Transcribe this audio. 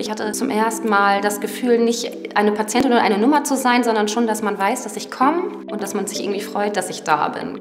Ich hatte zum ersten Mal das Gefühl, nicht eine Patientin oder eine Nummer zu sein, sondern schon, dass man weiß, dass ich komme und dass man sich irgendwie freut, dass ich da bin.